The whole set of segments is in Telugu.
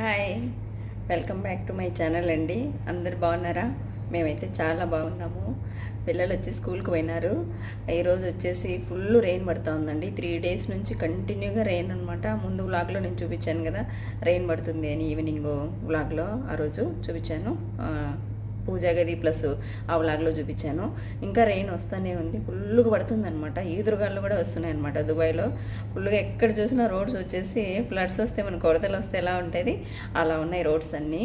Hi. Welcome back to my channel అండి. అందరు బాగున్నారా? మేమైతే చాలా బాగున్నాము. పిల్లలు వచ్చి స్కూల్కి పోయినారు. ఈరోజు వచ్చేసి ఫుల్ రెయిన్ పడుతూ ఉందండి త్రీ డేస్ నుంచి కంటిన్యూగా రెయిన్ అనమాట ముందు వ్లాగ్లో నేను చూపించాను కదా రెయిన్ పడుతుంది అని ఈవినింగ్ వ్లాగ్లో ఆ రోజు చూపించాను. పూజా గది ప్లస్ ఆ వ్లాగ్లో చూపించాను. ఇంకా రెయిన్ వస్తూనే ఉంది. ఫుల్గా పడుతుందనమాట ఈదురుగాళ్ళు కూడా వస్తున్నాయి అనమాట దుబాయ్లో. ఫుల్గా ఎక్కడ చూసినా రోడ్స్ వచ్చేసి ఫ్లడ్స్ వస్తే మన కొరతలు వస్తే ఎలా ఉంటుంది అలా ఉన్నాయి రోడ్స్ అన్నీ.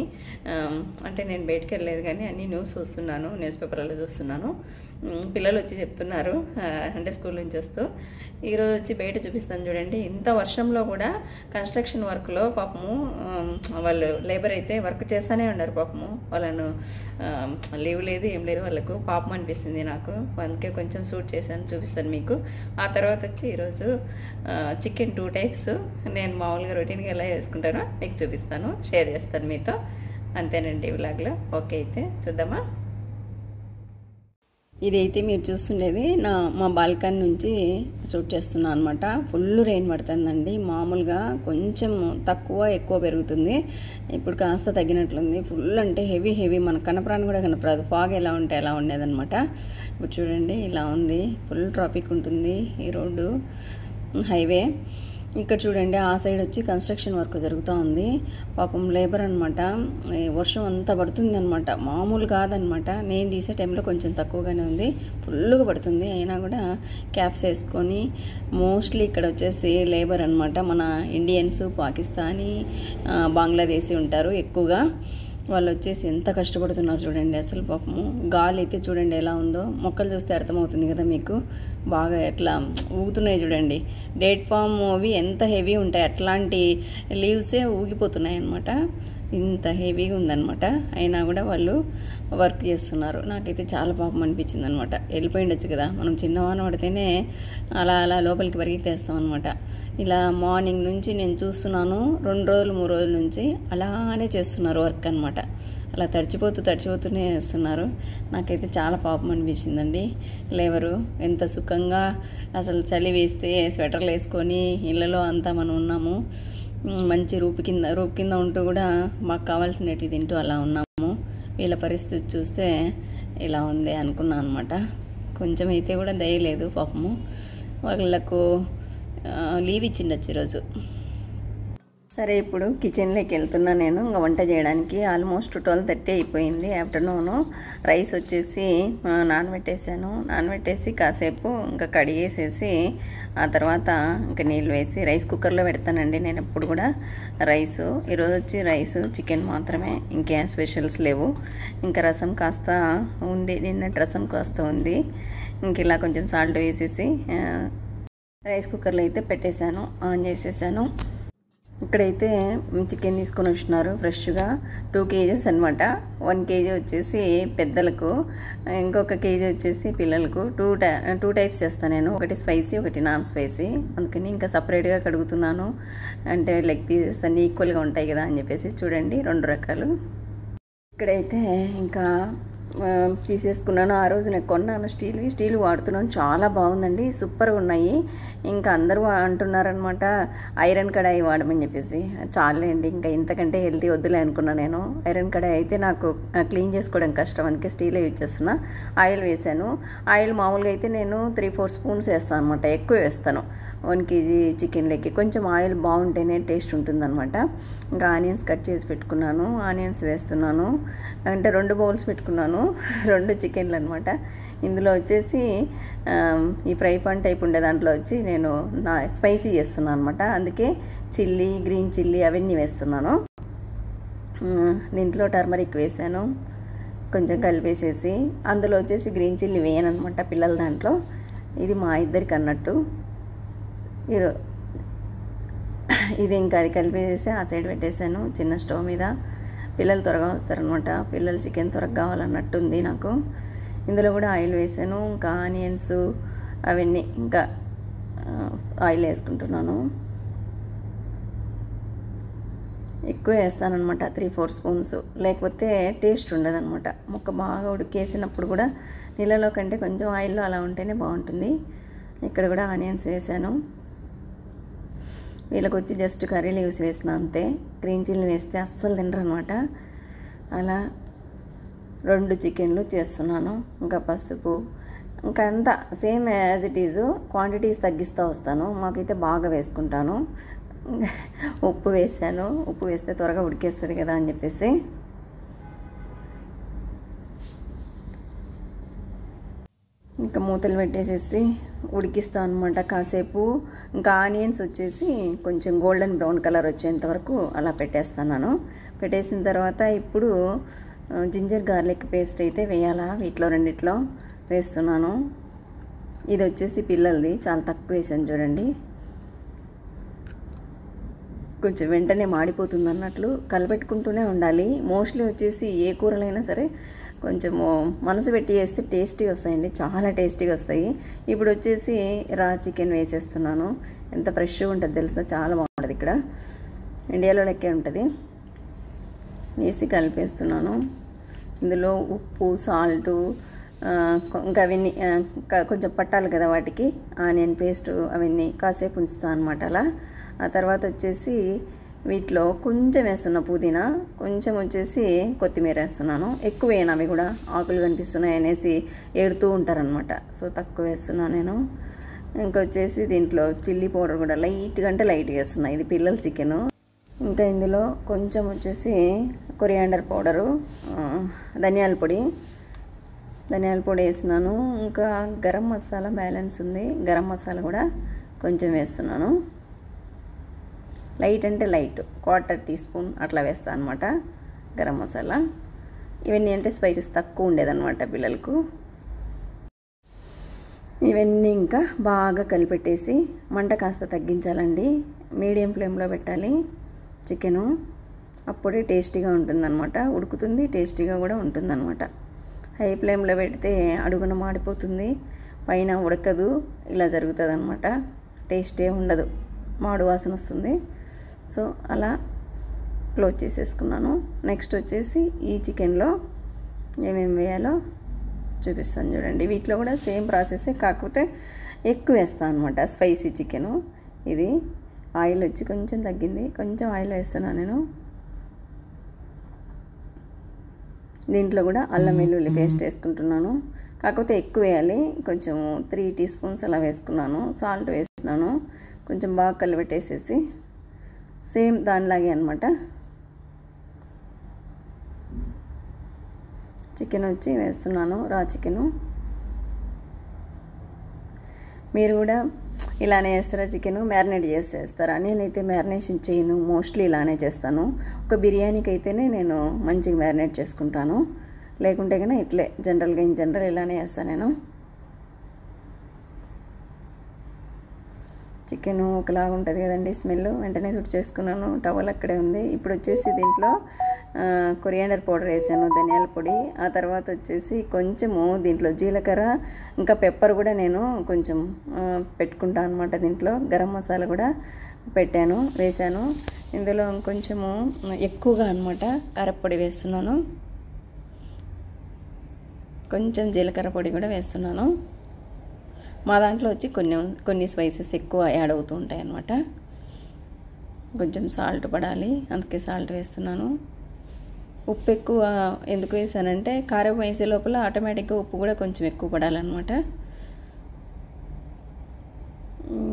అంటే నేను బయటికి వెళ్ళలేదు కానీ అన్ని న్యూస్ చూస్తున్నాను న్యూస్ పేపర్లలో చూస్తున్నాను. పిల్లలు వచ్చి చెప్తున్నారు అంటే స్కూల్ నుంచి వస్తూ. ఈరోజు వచ్చి బయట చూపిస్తాను చూడండి. ఇంత వర్షంలో కూడా కన్స్ట్రక్షన్ వర్క్లో పాపము వాళ్ళు లేబర్ అయితే వర్క్ చేస్తూనే ఉన్నారు పాపము. వాళ్ళను లీవ్ లేదు ఏం లేదు వాళ్ళకు పాపం అనిపిస్తుంది నాకు. అందుకే కొంచెం సూట్ చేశాను చూపిస్తాను మీకు. ఆ తర్వాత వచ్చి ఈరోజు చికెన్ టూ టైప్స్. నేను మామూలుగా రొటీన్గా ఎలా చేసుకుంటానో మీకు చూపిస్తాను షేర్ చేస్తాను మీతో. అంతేనండి వ్లాగ్లో. ఓకే అయితే చూద్దామా? ఇదైతే మీరు చూస్తుండేది నా మా బాల్కనీ నుంచి షూట్ చేస్తున్నాను అనమాట ఫుల్ రెయిన్ పడుతుందండి. మామూలుగా కొంచెం తక్కువ ఎక్కువ పెరుగుతుంది. ఇప్పుడు కాస్త తగ్గినట్లుంది. ఫుల్ అంటే హెవీ హెవీ. మన కనపరాని కూడా కనపరాదు. ఫాగ్ ఎలా ఉంటే ఎలా ఉండేదన్నమాట. ఇప్పుడు చూడండి ఇలా ఉంది. ఫుల్ ట్రాఫిక్ ఉంటుంది ఈ రోడ్డు. హైవే. ఇక్కడ చూడండి ఆ సైడ్ వచ్చి కన్స్ట్రక్షన్ వర్క్ జరుగుతూ ఉంది. పాపం లేబర్ అనమాట వర్షం అంతా పడుతుంది అనమాట మామూలు కాదనమాట నేను తీసే టైంలో కొంచెం తక్కువగానే ఉంది. ఫుల్గా పడుతుంది. అయినా కూడా క్యాప్స్ వేసుకొని మోస్ట్లీ ఇక్కడ వచ్చేసి లేబర్ అనమాట మన ఇండియన్స్ పాకిస్తానీ బంగ్లాదేశీ ఉంటారు ఎక్కువగా. వాళ్ళు వచ్చేసి ఎంత కష్టపడుతున్నారు చూడండి అసలు పాపము. గాలి అయితే చూడండి ఎలా ఉందో. మొక్కలు చూస్తే అర్థమవుతుంది కదా మీకు. బాగా ఎట్లా ఊగుతున్నాయి చూడండి. డేట్ ఫామ్ అవి ఎంత హెవీ ఉంటాయి. అట్లాంటి లీవ్సే ఊగిపోతున్నాయి అనమాట ఇంత హెవీగా ఉందన్నమాట. అయినా కూడా వాళ్ళు వర్క్ చేస్తున్నారు. నాకైతే చాలా పాపం అనిపించింది అనమాట వెళ్ళిపోయిండొచ్చు కదా. మనం చిన్నవాన పడితేనే అలా అలా లోపలికి పరిగెత్తేస్తాం అనమాట ఇలా మార్నింగ్ నుంచి నేను చూస్తున్నాను. రెండు రోజులు మూడు రోజుల నుంచి అలానే చేస్తున్నారు వర్క్ అనమాట అలా తడిచిపోతూ తడిచిపోతూనే చేస్తున్నారు. నాకైతే చాలా పాపం అనిపించిందండి. లేవరు ఎంత సుఖంగా అసలు చలి వేస్తే స్వెటర్లు వేసుకొని ఇళ్ళలో అంతా మనం ఉన్నాము. మంచి రూపు కింద రూపు కింద ఉంటూ కూడా మాకు కావాల్సినవి తింటూ అలా ఉన్నాము. వీళ్ళ పరిస్థితి చూస్తే ఇలా ఉంది అనుకున్నాను అనమాట కొంచెం అయితే కూడా దయలేదు పాపము. వాళ్ళకు లీవ్ ఇచ్చిండొచ్చు ఈరోజు సరే ఇప్పుడు కిచెన్లోకి వెళ్తున్నా నేను. ఇంకా వంట చేయడానికి ఆల్మోస్ట్ ట్వెల్వ్ థర్టీ అయిపోయింది ఆఫ్టర్నూన్. రైస్ వచ్చేసి నానబెట్టేసాను నానబెట్టేసి కాసేపు ఇంకా కడిగేసేసి ఆ తర్వాత ఇంకా నీళ్ళు వేసి రైస్ కుక్కర్లో పెడతానండి నేను ఎప్పుడు కూడా. రైసు ఈరోజు వచ్చి రైస్ చికెన్ మాత్రమే. ఇంకేం స్పెషల్స్ లేవు. ఇంకా రసం కాస్త ఉంది. నిన్నటి రసం కాస్త ఉంది. ఇంక ఇలా కొంచెం సాల్ట్ వేసేసి రైస్ కుక్కర్లో అయితే పెట్టేశాను ఆన్ చేసేసాను. ఇక్కడైతే చికెన్ తీసుకొని వచ్చినారు ఫ్రెష్గా. టూ కేజెస్ అనమాట వన్ కేజీ వచ్చేసి పెద్దలకు ఇంకొక కేజీ వచ్చేసి పిల్లలకు. టూ టై టూ టైప్స్ చేస్తాను నేను. ఒకటి స్పైసీ ఒకటి నాన్ స్పైసీ. అందుకని ఇంకా సపరేట్గా కడుగుతున్నాను. అంటే లెగ్ పీసెస్ అన్నీ ఈక్వల్గా ఉంటాయి కదా అని చెప్పేసి చూడండి. రెండు రకాలు. ఇక్కడైతే ఇంకా తీసేసుకున్నాను. ఆ రోజు నేను కొన్నాను స్టీల్ స్టీల్ వాడుతున్నాను. చాలా బాగుందండి. సూపర్గా ఉన్నాయి. ఇంకా అందరూ అంటున్నారనమాట ఐరన్ కడాయి వాడమని చెప్పేసి. చాలండి ఇంకా ఇంతకంటే హెల్తీ వద్దులే అనుకున్నా నేను. ఐరన్ కడాయి అయితే నాకు క్లీన్ చేసుకోవడం కష్టం. అందుకే స్టీలే యూజ్ చేస్తున్నా. ఆయిల్ వేసాను ఆయిల్ మామూలుగా అయితే నేను త్రీ ఫోర్ స్పూన్స్ వేస్తాను అనమాట ఎక్కువ వేస్తాను. వన్ కేజీ చికెన్ లెక్కి కొంచెం ఆయిల్ బాగుంటేనే టేస్ట్ ఉంటుందన్నమాట. ఇంకా ఆనియన్స్ కట్ చేసి పెట్టుకున్నాను. ఆనియన్స్ వేస్తున్నాను. అంటే రెండు బౌల్స్ పెట్టుకున్నాను. రెండు చికెన్లు అనమాట ఇందులో వచ్చేసి ఈ ఫ్రై పాన్ టైప్ ఉండే దాంట్లో వచ్చి నేను నా స్పైసీ చేస్తున్నాను అనమాట అందుకే చిల్లీ గ్రీన్ చిల్లీ అవన్నీ వేస్తున్నాను. దీంట్లో టర్మరిక్ వేసాను. కొంచెం కలిపేసేసి అందులో వచ్చేసి గ్రీన్ చిల్లీ వేయను అనమాట పిల్లల దాంట్లో. ఇది మా ఇద్దరికి అన్నట్టు. ఇది ఇంకా అది కలిపేసేసి ఆ సైడ్ పెట్టేశాను చిన్న స్టవ్ మీద. పిల్లలు త్వరగా వస్తారనమాట పిల్లలు చికెన్ త్వరగా కావాలన్నట్టుంది నాకు. ఇందులో కూడా ఆయిల్ వేసాను ఇంకా ఆనియన్స్ అవన్నీ ఇంకా ఆయిల్ వేసుకుంటున్నాను. ఎక్కువ వేస్తానమాట త్రీ ఫోర్ స్పూన్స్. లేకపోతే టేస్ట్ ఉండదన్నమాట. ముక్క బాగా ఉడికేసినప్పుడు కూడా నీళ్ళలో కంటే కొంచెం ఆయిల్లో అలా ఉంటేనే బాగుంటుంది. ఇక్కడ కూడా ఆనియన్స్ వేసాను. వీళ్ళకి వచ్చి జస్ట్ కర్రీ లీవ్స్ వేసిన అంతే. గ్రీన్ చిల్లీ వేస్తే అస్సలు తినరు అనమాట అలా రెండు చికెన్లు చేస్తున్నాను. ఇంకా పసుపు ఇంకా అంతా same as it is quantities తగ్గిస్తూ వస్తాను. మాకైతే బాగా వేసుకుంటాను. ఉప్పు వేసాను. ఉప్పు వేస్తే త్వరగా ఉడికేస్తుంది కదా అని చెప్పేసి. ఇంకా మూతలు పెట్టేసేసి ఉడికిస్తాను అనమాట కాసేపు. ఇంకా ఆనియన్స్ వచ్చేసి కొంచెం గోల్డెన్ బ్రౌన్ కలర్ వచ్చేంత వరకు అలా పెట్టేస్తున్నాను. పెట్టేసిన తర్వాత ఇప్పుడు జింజర్ గార్లిక్ పేస్ట్ అయితే వేయాలా? వీటిలో రెండిట్లో వేస్తున్నాను. ఇది వచ్చేసి పిల్లలది చాలా తక్కువ వేసాను చూడండి. కొంచెం వెంటనే మాడిపోతుంది అన్నట్లు కలపెట్టుకుంటూనే ఉండాలి. మోస్ట్లీ వచ్చేసి ఏ కూరలైనా సరే కొంచెము మనసు పెట్టి వేస్తే టేస్టీగా వస్తాయండి. చాలా టేస్టీగా వస్తాయి. ఇప్పుడు వచ్చేసి రా చికెన్ వేసేస్తున్నాను. ఎంత ఫ్రెష్గా ఉంటుంది తెలుసా? చాలా బాగుంటుంది ఇక్కడ. ఇండియాలో లెక్కే ఉంటుంది. వేసి కలిపేస్తున్నాను. ఇందులో ఉప్పు సాల్టు ఇంకా అవన్నీ కొంచెం పట్టాలి కదా వాటికి. ఆనియన్ పేస్ట్ అవన్నీ కాసేపు ఉంచుతాను అనమాట అలా. ఆ తర్వాత వచ్చేసి వీటిలో కొంచెం వేస్తున్న పుదీనా కొంచెం వచ్చేసి కొత్తిమీర వేస్తున్నాను. ఎక్కువ వేయను అవి కూడా ఆకులు కనిపిస్తున్నాయి అనేసి ఏడుతూ ఉంటారనమాట సో తక్కువ వేస్తున్నాను నేను. ఇంకొచ్చేసి దీంట్లో చిల్లీ పౌడర్ కూడా లైట్గా అంటే లైట్గా వేస్తున్నాను ఇది పిల్లల చికెను. ఇంకా ఇందులో కొంచెం వచ్చేసి కొరియాండర్ పౌడరు ధనియాల పొడి. ధనియాల పొడి వేసినాను ఇంకా గరం మసాలా బ్యాలెన్స్ ఉంది. గరం మసాలా కూడా కొంచెం వేస్తున్నాను. లైట్ అంటే లైట్. క్వార్టర్ టీ స్పూన్ అట్లా వేస్తాను అనమాట గరం మసాలా. ఇవన్నీ అంటే స్పైసెస్ తక్కువ ఉండేదన్నమాట పిల్లలకు. ఇవన్నీ ఇంకా బాగా కలిపెట్టేసి మంట కాస్త తగ్గించాలండి. మీడియం ఫ్లేమ్లో పెట్టాలి చికెను. అప్పుడే టేస్టీగా ఉంటుందన్నమాట. ఉడుకుతుంది టేస్టీగా కూడా ఉంటుందన్నమాట. హై ఫ్లేమ్లో పెడితే అడుగున మాడిపోతుంది. పైన ఉడకదు ఇలా జరుగుతుంది అనమాట టేస్టే ఉండదు. మాడు వాసన వస్తుంది. సో అలా క్లోజ్ చేసేసుకున్నాను. నెక్స్ట్ వచ్చేసి ఈ చికెన్లో ఏమేమి వేయాలో చూపిస్తాను చూడండి. వీటిలో కూడా సేమ్ ప్రాసెసే కాకపోతే ఎక్కువ వేస్తాను అనమాట స్పైసీ చికెను. ఇది ఆయిల్ వచ్చి కొంచెం తగ్గింది. కొంచెం ఆయిల్ వేస్తున్నాను నేను? దీంట్లో కూడా అల్లం వెల్లుల్లి పేస్ట్ వేసుకుంటున్నాను. కాకపోతే ఎక్కువ వేయాలి. కొంచెం త్రీ టీ స్పూన్స్ అలా వేసుకున్నాను. సాల్ట్ వేస్తున్నాను. కొంచెం బాగా కలిపెట్టేసేసి సేమ్ దానిలాగే అనమాట చికెన్ వచ్చి వేస్తున్నాను రా చికెను. మీరు కూడా ఇలానే వేస్తారా చికెన్? మ్యారినేట్ చేసి వేస్తారా నేనైతే మ్యారినేషన్ చేయను మోస్ట్లీ ఇలానే చేస్తాను. ఒక బిర్యానీకి అయితేనే నేను మంచిగా మ్యారినేట్ చేసుకుంటాను. లేకుంటే కన్నా ఇట్లే జనరల్గా ఇన్ జనరల్ ఇలానే వేస్తాను నేను. చికెన్ ఒకలాగా ఉంటుంది కదండి స్మెల్. వెంటనే తుడి చేసుకున్నాను. టవల్ అక్కడే ఉంది. ఇప్పుడు వచ్చేసి దీంట్లో కొరియాండర్ పౌడర్ వేసాను ధనియాల పొడి. ఆ తర్వాత వచ్చేసి కొంచెము దీంట్లో జీలకర్ర ఇంకా పెప్పర్ కూడా నేను కొంచెం పెట్టుకుంటాను అనమాట దీంట్లో. గరం మసాలా కూడా పెట్టాను వేశాను ఇందులో కొంచెము ఎక్కువగా అనమాట కారపొడి వేస్తున్నాను. కొంచెం జీలకర్ర పొడి కూడా వేస్తున్నాను. మా దాంట్లో వచ్చి కొన్ని కొన్ని స్పైసెస్ ఎక్కువ యాడ్ అవుతూ ఉంటాయి అన్నమాట. కొంచెం సాల్ట్ పడాలి అందుకే సాల్ట్ వేస్తున్నాను. ఉప్పు ఎక్కువ ఎందుకు వేసానంటే కారం వేసే లోపల ఆటోమేటిక్గా ఉప్పు కూడా కొంచెం ఎక్కువ పడాలన్నమాట.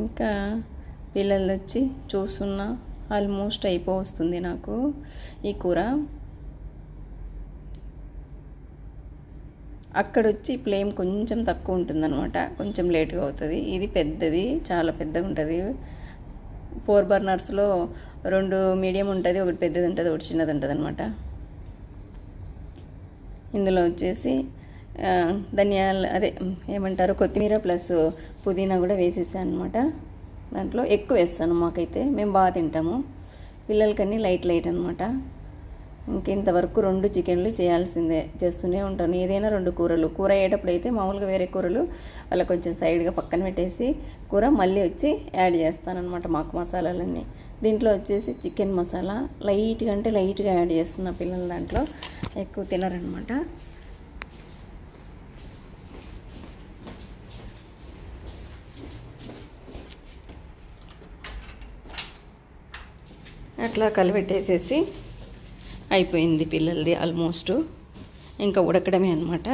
ఇంకా పిల్లలు వచ్చి చూస్తున్నా ఆల్మోస్ట్ అయిపో వస్తుంది నాకు ఈ కూర. అక్కడ వచ్చి ఫ్లేమ్ కొంచెం తక్కువ ఉంటుందన్నమాట. కొంచెం లేట్గా అవుతుంది. ఇది పెద్దది చాలా పెద్దగా ఉంటుంది. ఫోర్ బర్నర్స్లో రెండు మీడియం ఉంటుంది ఒకటి పెద్దది ఉంటుంది ఒకటి చిన్నది ఉంటుంది అనమాట ఇందులో వచ్చేసి ధనియాలు అదే ఏమంటారు కొత్తిమీర ప్లస్ పుదీనా కూడా వేసేసాను అనమాట దాంట్లో ఎక్కువ వేస్తాను మాకైతే. మేము బాగా తింటాము. పిల్లలకన్నీ లైట్ లైట్ అనమాట ఇంకెంతవరకు రెండు చికెన్లు చేయాల్సిందే. చేస్తూనే ఉంటాను. ఏదైనా రెండు కూరలు. కూర అయ్యేటప్పుడు అయితే మామూలుగా వేరే కూరలు అలా కొంచెం సైడ్గా పక్కన పెట్టేసి కూర మళ్ళీ వచ్చి యాడ్ చేస్తానన్నమాట మాకు మసాలాలన్నీ. దీంట్లో వచ్చేసి చికెన్ మసాలా. లైట్గా అంటే లైట్గా యాడ్ చేస్తున్న పిల్లల దాంట్లో ఎక్కువ తినరనమాట అట్లా కలిపెట్టేసేసి అయిపోయింది పిల్లలది ఆల్మోస్ట్ ఇంకా ఉడకడమే అనమాట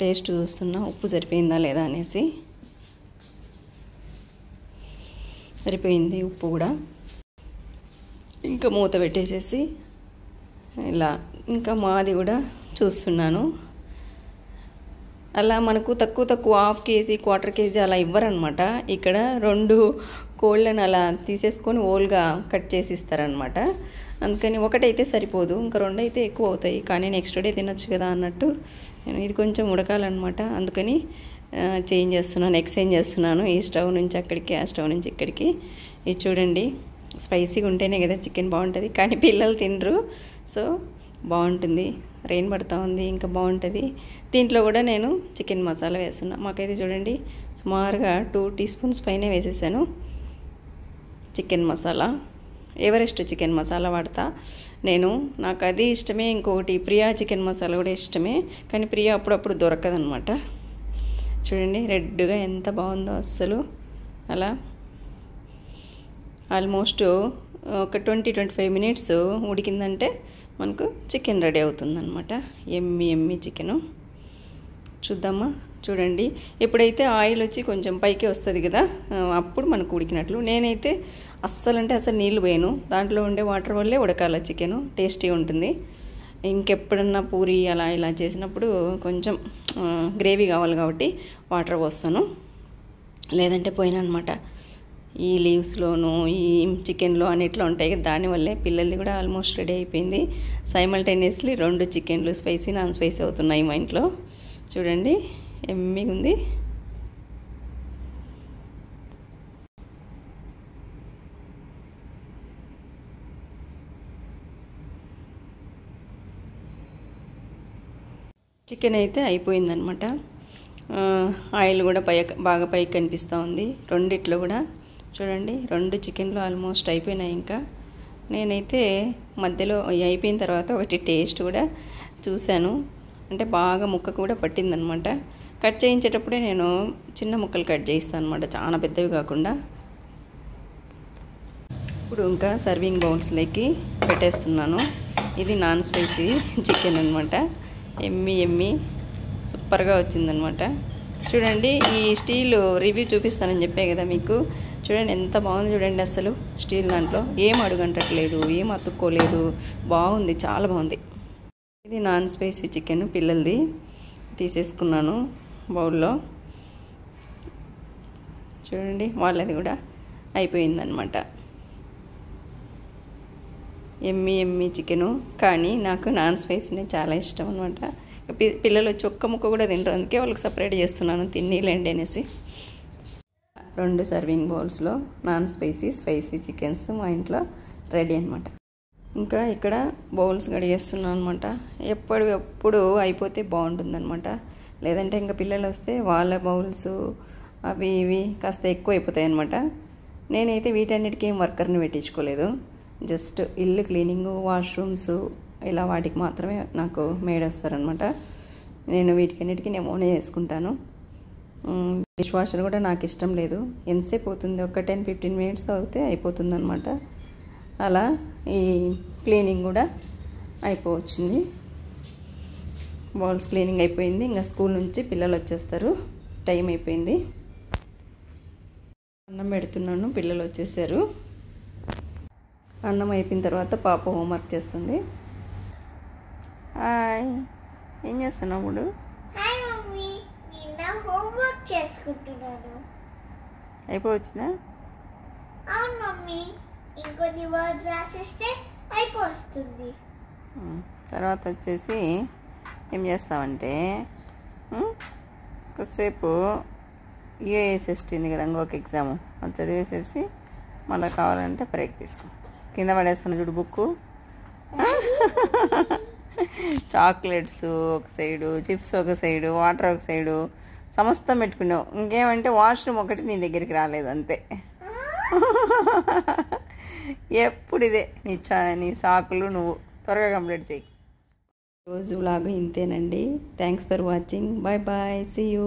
టేస్ట్ చూస్తున్నా ఉప్పు సరిపోయిందా లేదా అనేసి. సరిపోయింది ఉప్పు కూడా. ఇంకా మూత పెట్టేసేసి ఇలా ఇంకా మాది కూడా చూస్తున్నాను. అలా మనకు తక్కువ తక్కువ హాఫ్ కేజీ క్వార్టర్ కేజీ అలా ఇవ్వరనమాట ఇక్కడ రెండు కోళ్ళని అలా తీసేసుకొని ఓల్గా కట్ చేసి ఇస్తారనమాట అందుకని ఒకటైతే సరిపోదు ఇంకా రెండు అయితే ఎక్కువ అవుతాయి. కానీ నెక్స్ట్ డే తినొచ్చు కదా అన్నట్టు నేను ఇది కొంచెం ఉడకాలన్నమాట. అందుకని చేంజ్ చేస్తున్నాను ఎక్స్చేంజ్ చేస్తున్నాను. ఈ స్టవ్ నుంచి అక్కడికి ఆ స్టవ్ నుంచి ఇక్కడికి. ఇది చూడండి స్పైసీగా ఉంటేనే కదా చికెన్ బాగుంటుంది. కానీ పిల్లలు తినరు. సో బాగుంటుంది. రెయిన్ పడుతూ ఉంది ఇంకా బాగుంటుంది. దీంట్లో కూడా నేను చికెన్ మసాలా వేస్తున్నా. మాకైతే చూడండి సుమారుగా టూ టీ స్పూన్స్ పైన వేసేసాను. Chicken masala. Everest chicken masala వాడతా? నేను. నాకు అది ఇష్టమే ఇంకొకటి ప్రియా చికెన్ మసాలా కూడా ఇష్టమే. కానీ ప్రియా అప్పుడప్పుడు దొరకదనమాట చూడండి రెడ్గా ఎంత బాగుందో అస్సలు. అలా. ఆల్మోస్ట్ ఒక ట్వంటీ ట్వంటీ ఫైవ్ మినిట్స్ ఉడికిందంటే మనకు చికెన్ రెడీ అవుతుందన్నమాట. ఎమ్మి ఎమ్మి చికెను. చూద్దామా? చూడండి. ఎప్పుడైతే ఆయిల్ వచ్చి కొంచెం పైకి వస్తుంది కదా అప్పుడు మనకు ఉడికినట్లు. నేనైతే అస్సలు అంటే అసలు నీళ్ళు పోయాను. దాంట్లో ఉండే వాటర్ వల్లే ఉడకాల చికెను. టేస్టీగా ఉంటుంది. ఇంకెప్పుడన్నా పూరి అలా ఇలా చేసినప్పుడు కొంచెం గ్రేవీ కావాలి కాబట్టి వాటర్ పోస్తాను. లేదంటే పోయినా అనమాట ఈ లీవ్స్లోను ఈ చికెన్లో అన్నిట్లో ఉంటాయి కదా దానివల్లే పిల్లలది కూడా ఆల్మోస్ట్ రెడీ అయిపోయింది. సైమల్టేనియస్లీ రెండు చికెన్లు స్పైసీ నాన్ స్పైసీ అవుతున్నాయి మా ఇంట్లో. చూడండి. ఎమ్మిగా ఉంది చికెన్ అయితే అయిపోయిందనమాట ఆయిల్ కూడా పై బాగా పైకి కనిపిస్తూ ఉంది. రెండిట్లో కూడా. చూడండి రెండు చికెన్లు ఆల్మోస్ట్ అయిపోయినాయి ఇంకా. నేనైతే మధ్యలో అయిపోయిన తర్వాత ఒకటి టేస్ట్ కూడా చూశాను. అంటే బాగా ముక్క కూడా పట్టిందనమాట కట్ చేయించేటప్పుడే నేను చిన్న ముక్కలు కట్ చేయిస్తాను అనమాట చాలా పెద్దవి కాకుండా. ఇప్పుడు ఇంకా సర్వింగ్ బౌల్స్లోకి పెట్టేస్తున్నాను. ఇది నాన్ స్పైసీ చికెన్ అనమాట ఎమ్మి ఎమ్మి సూపర్గా వచ్చిందనమాట చూడండి ఈ స్టీల్ రివ్యూ చూపిస్తానని చెప్పే కదా మీకు. చూడండి ఎంత బాగుంది చూడండి అసలు స్టీల్ దాంట్లో. ఏం అడుగంటట్లేదు ఏం అతుక్కోలేదు. బాగుంది చాలా బాగుంది. ఇది నాన్ స్పైసీ చికెన్ పిల్లలది. తీసేసుకున్నాను. బౌల్లో. చూడండి వాళ్ళది కూడా అయిపోయిందనమాట ఎమ్మి ఎమ్మి చికెను. కానీ నాకు నాన్ స్పైసీనే చాలా ఇష్టం అనమాట పిల్లలు వచ్చి ఒక్క ముక్క కూడా తింటారు అందుకే వాళ్ళకి సపరేట్ చేస్తున్నాను తిన్నీలేండి అనేసి. రెండు సర్వింగ్ బౌల్స్లో నాన్ స్పైసీ స్పైసీ చికెన్స్ మా ఇంట్లో రెడీ అనమాట ఇంకా ఇక్కడ బౌల్స్ కడిగేస్తున్నాను అనమాట ఎప్పుడు ఎప్పుడు అయిపోతే బాగుంటుందన్నమాట. లేదంటే ఇంకా పిల్లలు వస్తే వాళ్ళ బౌల్స్ అవి ఇవి కాస్త ఎక్కువ అయిపోతాయి అనమాట నేనైతే వీటన్నిటికీ ఏం వర్కర్ని పెట్టించుకోలేదు. జస్ట్ ఇల్లు క్లీనింగ్ వాష్రూమ్స్ ఇలా వాటికి మాత్రమే నాకు మేడ్ వస్తారనమాట నేను వీటికన్నిటికీ నేను ఓనే చేసుకుంటాను. డిష్ వాషర్ కూడా నాకు ఇష్టం లేదు. ఎంతసేపు అవుతుంది? ఒక టెన్ ఫిఫ్టీన్ మినిట్స్ అవుతే అయిపోతుంది అనమాట అలా ఈ క్లీనింగ్ కూడా అయిపోవచ్చింది. బాల్స్ క్లీనింగ్ అయిపోయింది. ఇంకా స్కూల్ నుంచి పిల్లలు వచ్చేస్తారు. టైం అయిపోయింది. అన్నం పెడుతున్నాను. పిల్లలు వచ్చేసారు. అన్నం అయిపోయిన తర్వాత పాప హోంవర్క్ చేస్తుంది. హాయ్. ఏం చేస్తున్నావు ఇప్పుడు హోంవర్క్ చేసుకుంటున్నాను. అయిపోవచ్చిందా అవును మమ్మీ. ఇంకొన్ని వర్డ్స్ రాసిస్తే అయిపోతుంది ఉమ్, తర్వాత వచ్చేసి ఏం చేస్తామంటే కొద్దిసేపు యూఏఎస్ఎస్టీ ఉంది కదా ఇంకొక ఎగ్జామ్. అది చదివేసేసి మళ్ళీ కావాలంటే బ్రేక్ తీసుకో. కింద పడేస్తాను చూడు బుక్కు. చాక్లెట్స్ ఒక సైడు చిప్స్ ఒక సైడు వాటర్ ఒక సైడు సమస్తం పెట్టుకున్నావు. ఇంకేమంటే వాష్రూమ్ ఒకటి నీ దగ్గరికి రాలేదు అంతే. ఎప్పుడు ఇదే. నీ చా నీ సాకులు నువ్వు. త్వరగా కంప్లీట్ చేయి. రోజు లాగా ఇంతేనండి. Thanks for watching bye bye see you